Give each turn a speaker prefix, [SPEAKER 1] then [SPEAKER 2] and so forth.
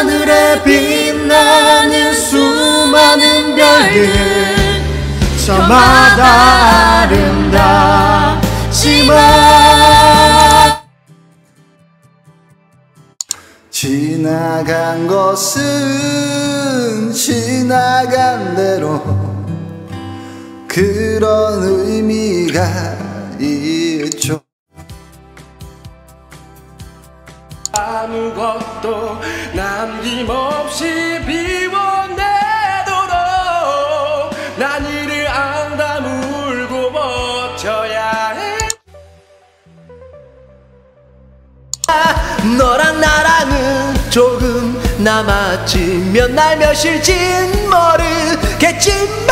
[SPEAKER 1] 밤하늘에 빛나는 수많은 별들 저마다 아름답지만 지나간 것은 지나간 대로 그런 의미가 있죠
[SPEAKER 2] 아무것도 남김없이 비워내도록 난 이를 안다 물고 버텨야 해.
[SPEAKER 1] 너랑 나랑은 조금 남았지면 날 몇일진 모르겠지만